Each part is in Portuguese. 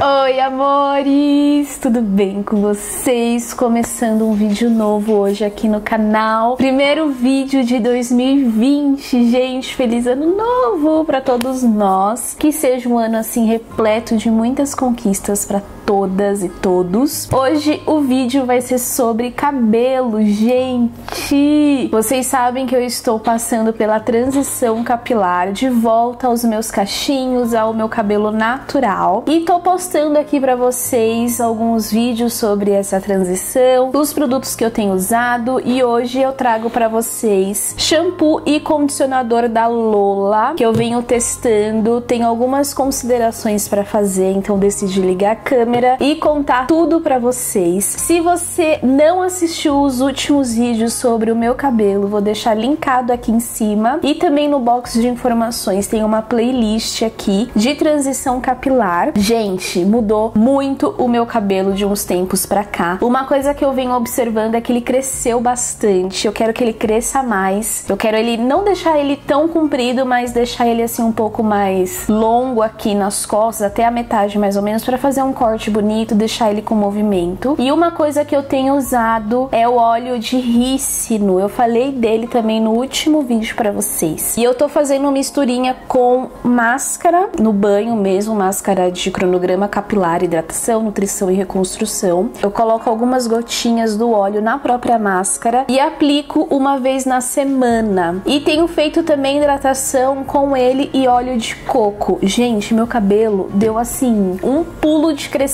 Oi, amores! Tudo bem com vocês? Começando um vídeo novo hoje aqui no canal. Primeiro vídeo de 2020, gente! Feliz ano novo para todos nós! Que seja um ano assim repleto de muitas conquistas para todas e todos. Hoje o vídeo vai ser sobre cabelo, gente! Vocês sabem que eu estou passando pela transição capilar de volta aos meus cachinhos, ao meu cabelo natural. E tô postando aqui para vocês alguns vídeos sobre essa transição, os produtos que eu tenho usado e hoje eu trago para vocês shampoo e condicionador da Lola que eu venho testando. Tenho algumas considerações para fazer, então decidi ligar a câmera câmera e contar tudo para vocês. Se você não assistiu os últimos vídeos sobre o meu cabelo, vou deixar linkado aqui em cima e também no box de informações tem uma playlist aqui de transição capilar. Gente, mudou muito o meu cabelo de uns tempos para cá. Uma coisa que eu venho observando é que ele cresceu bastante. Eu quero que ele cresça mais. Eu quero ele não deixar ele tão comprido, mas deixar ele assim um pouco mais longo aqui nas costas, até a metade mais ou menos, para fazer um corte bonito, deixar ele com movimento. E uma coisa que eu tenho usado é o óleo de rícino. Eu falei dele também no último vídeo para vocês. E eu tô fazendo uma misturinha com máscara no banho mesmo, máscara de cronograma capilar, hidratação, nutrição e reconstrução. Eu coloco algumas gotinhas do óleo na própria máscara e aplico uma vez na semana. E tenho feito também hidratação com ele e óleo de coco. Gente, meu cabelo deu assim um pulo de crescimento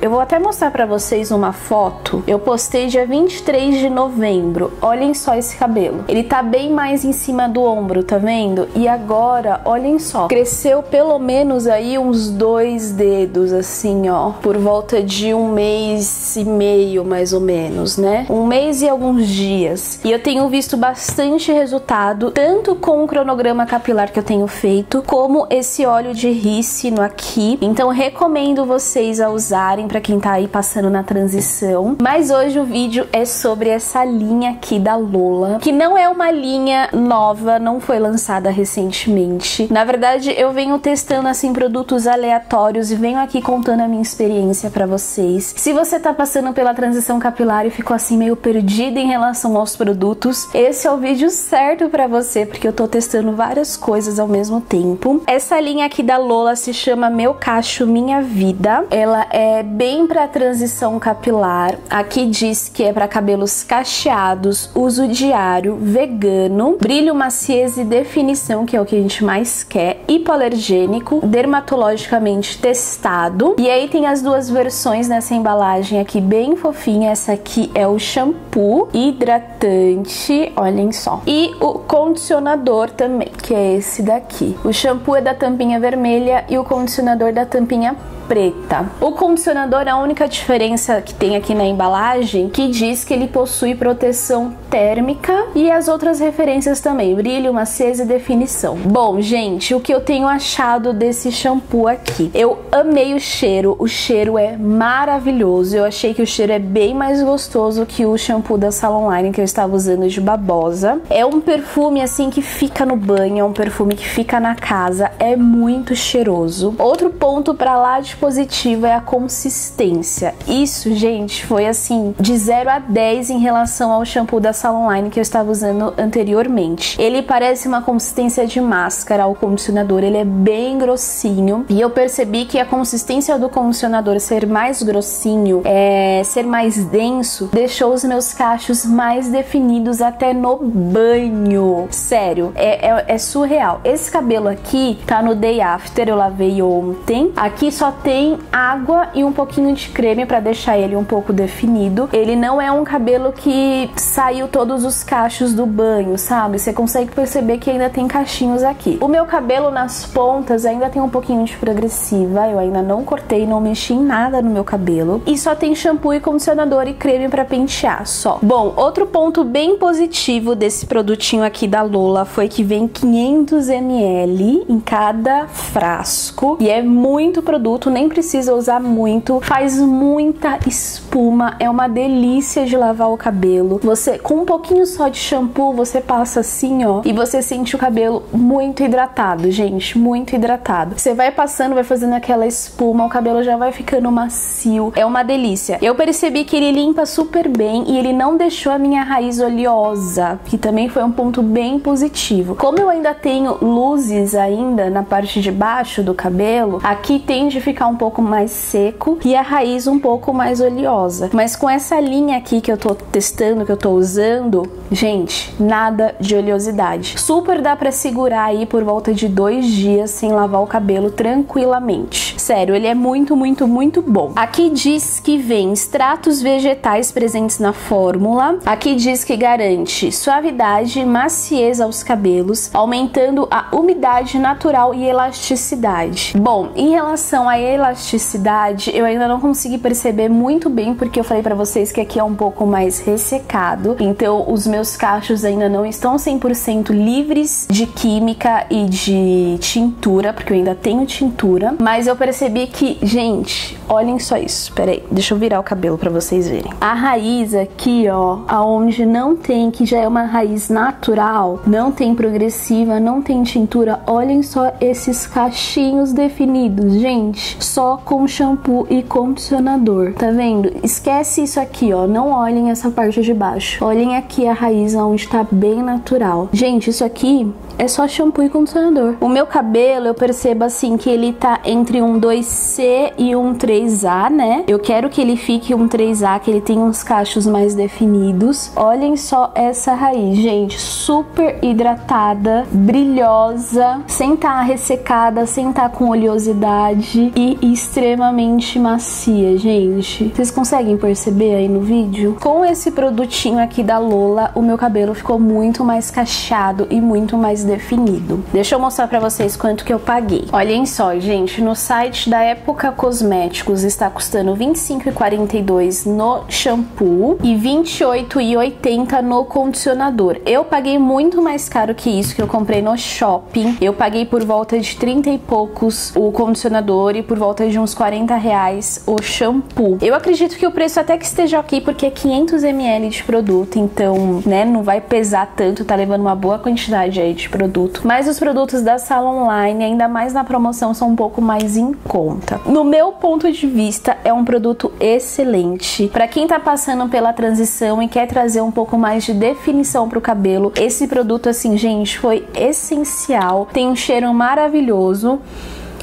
Eu vou até mostrar para vocês uma foto. Eu postei dia 23 de novembro. Olhem só esse cabelo. Ele tá bem mais em cima do ombro, tá vendo? E agora, olhem só. Cresceu pelo menos aí uns dois dedos, assim, ó. Por volta de um mês e meio, mais ou menos, né? Um mês e alguns dias. E eu tenho visto bastante resultado, tanto com o cronograma capilar que eu tenho feito, como esse óleo de rícino aqui. Então, recomendo vocês a usarem para quem tá aí passando na transição. Mas hoje o vídeo é sobre essa linha aqui da Lola, que não é uma linha nova, não foi lançada recentemente. Na verdade, eu venho testando assim produtos aleatórios e venho aqui contando a minha experiência para vocês. Se você tá passando pela transição capilar e ficou assim meio perdida em relação aos produtos, esse é o vídeo certo para você, porque eu tô testando várias coisas ao mesmo tempo. Essa linha aqui da Lola se chama Meu Cacho Minha Vida. Ela é bem para transição capilar. Aqui diz que é para cabelos cacheados, uso diário, vegano, brilho, maciez e definição, que é o que a gente mais quer, hipoalergênico, dermatologicamente testado. E aí tem as duas versões nessa embalagem aqui bem fofinha. Essa aqui é o shampoo hidratante, olhem só. E o condicionador também, que é esse daqui. O shampoo é da tampinha vermelha e o condicionador da tampinha preta. O condicionador, a única diferença que tem aqui na embalagem, que diz que ele possui proteção térmica e as outras referências também, brilho, maciez e definição. Bom, gente, o que eu tenho achado desse shampoo aqui? Eu amei o cheiro, o cheiro é maravilhoso. Eu achei que o cheiro é bem mais gostoso que o shampoo da Salon Line que eu estava usando de babosa. É um perfume assim que fica no banho, é um perfume que fica na casa, é muito cheiroso. Outro ponto para lá de positivo é a consistência. Isso, gente, foi assim, de 0 a 10 em relação ao shampoo da Salon Line que eu estava usando anteriormente. Ele parece uma consistência de máscara, o condicionador, ele é bem grossinho. E eu percebi que a consistência do condicionador ser mais grossinho, é, ser mais denso, deixou os meus cachos mais definidos até no banho. Sério, é, é, é surreal. Esse cabelo aqui tá no day after, eu lavei ontem. Aqui só tem água e um pouquinho de creme para deixar ele um pouco definido. Ele não é um cabelo que saiu todos os cachos do banho, sabe? Você consegue perceber que ainda tem cachinhos aqui. O meu cabelo nas pontas ainda tem um pouquinho de progressiva, eu ainda não cortei, não mexi em nada no meu cabelo. E só tem shampoo e condicionador e creme para pentear, só. Bom, outro ponto bem positivo desse produtinho aqui da Lola foi que vem 500 ml em cada frasco e é muito produto nem precisa usar muito, faz muita espuma, é uma delícia de lavar o cabelo. Você, com um pouquinho só de shampoo, você passa assim, ó, e você sente o cabelo muito hidratado, gente, muito hidratado. Você vai passando, vai fazendo aquela espuma, o cabelo já vai ficando macio, é uma delícia. Eu percebi que ele limpa super bem e ele não deixou a minha raiz oleosa, que também foi um ponto bem positivo. Como eu ainda tenho luzes ainda na parte de baixo do cabelo, aqui tende a ficar um pouco mais seco e a raiz um pouco mais oleosa. Mas com essa linha aqui que eu tô testando, que eu tô usando, gente, nada de oleosidade. Super dá para segurar aí por volta de dois dias sem lavar o cabelo tranquilamente. Sério, ele é muito, muito, muito bom. Aqui diz que vem extratos vegetais presentes na fórmula. Aqui diz que garante suavidade e maciez aos cabelos, aumentando a umidade natural e elasticidade. Bom, em relação à elasticidade, eu ainda não consegui perceber muito bem porque eu falei para vocês que aqui é um pouco mais ressecado, então os meus cachos ainda não estão 100% livres de química e de tintura, porque eu ainda tenho tintura, mas eu percebi que, gente, olhem só isso. Peraí, deixa eu virar o cabelo para vocês verem. A raiz aqui, ó, aonde não tem, que já é uma raiz natural, não tem progressiva, não tem tintura, olhem só esses cachinhos definidos, gente, só com shampoo e condicionador, tá vendo? Esquece isso aqui, ó, não olhem essa parte de baixo, olhem aqui a raiz onde tá bem natural. Gente, isso aqui é só shampoo e condicionador. O meu cabelo, eu percebo assim que ele tá entre um 2C e um 3A, né? Eu quero que ele fique um 3A, que ele tenha uns cachos mais definidos. Olhem só essa raiz, gente, super hidratada, brilhosa, sem tá ressecada, sem tá com oleosidade e extremamente macia, gente. Vocês conseguem perceber aí no vídeo? Com esse produtinho aqui da Lola, o meu cabelo ficou muito mais cacheado e muito mais definido. Deixa eu mostrar para vocês quanto que eu paguei. Olhem só, gente, no site da Época Cosméticos está custando R$ 25,42 no shampoo e R$ 28,80 no condicionador. Eu paguei muito mais caro que isso que eu comprei no shopping. Eu paguei por volta de 30 e poucos o condicionador e por volta de uns 40 reais o shampoo. Eu acredito que o preço até que esteja ok porque é 500 ml de produto, então, né, não vai pesar tanto, tá levando uma boa quantidade aí de produto. Mas os produtos da sala online, ainda mais na promoção, são um pouco mais em conta. No meu ponto de vista, é um produto excelente. Para quem tá passando pela transição e quer trazer um pouco mais de definição pro cabelo, esse produto, assim, gente, foi essencial. Tem um cheiro maravilhoso.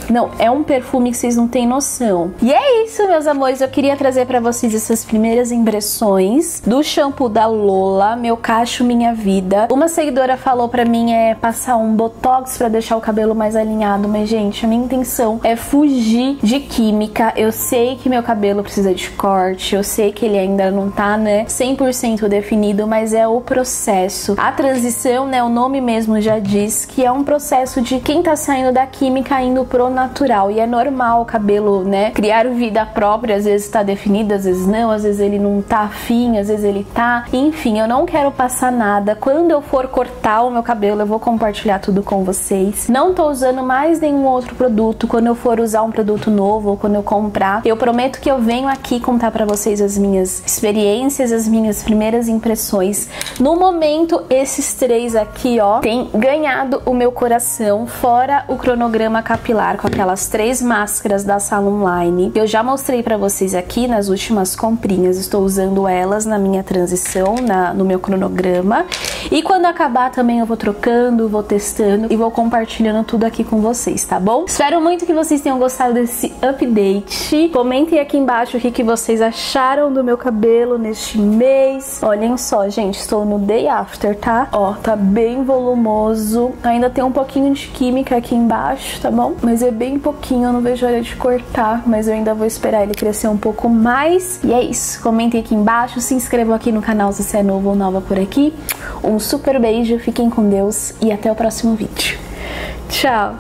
Não, é um perfume que vocês não têm noção. E é isso, meus amores. Eu queria trazer para vocês essas primeiras impressões do shampoo da Lola, meu cacho, minha vida. Uma seguidora falou para mim é passar um botox para deixar o cabelo mais alinhado, mas gente, a minha intenção é fugir de química. Eu sei que meu cabelo precisa de corte, eu sei que ele ainda não tá, né, 100% definido, mas é o processo. A transição, né, o nome mesmo já diz que é um processo de quem tá saindo da química indo pro natural e é normal o cabelo, né, criar vida própria, às vezes tá definido, às vezes não, às vezes ele não tá afim, às vezes ele tá. Enfim, eu não quero passar nada. Quando eu for cortar o meu cabelo, eu vou compartilhar tudo com vocês. Não tô usando mais nenhum outro produto. Quando eu for usar um produto novo ou quando eu comprar, eu prometo que eu venho aqui contar para vocês as minhas experiências, as minhas primeiras impressões. No momento, esses três aqui, ó, tem ganhado o meu coração, fora o cronograma capilar com aquelas três máscaras da sala online. Eu já mostrei para vocês aqui nas últimas comprinhas, estou usando elas na minha transição, na, no meu cronograma. E quando acabar também eu vou trocando, vou testando e vou compartilhando tudo aqui com vocês, tá bom? Espero muito que vocês tenham gostado desse update. Comentem aqui embaixo o que, vocês acharam do meu cabelo neste mês. Olhem só, gente, estou no day after, tá? Ó, tá bem volumoso. Ainda tem um pouquinho de química aqui embaixo, tá bom? Mas é bem pouquinho, eu não vejo hora de cortar, mas eu ainda vou esperar ele crescer um pouco mais. E é isso, comentem aqui embaixo, se inscrevam aqui no canal se você é novo ou nova por aqui. Um super beijo, fiquem com Deus e até o próximo vídeo. Tchau!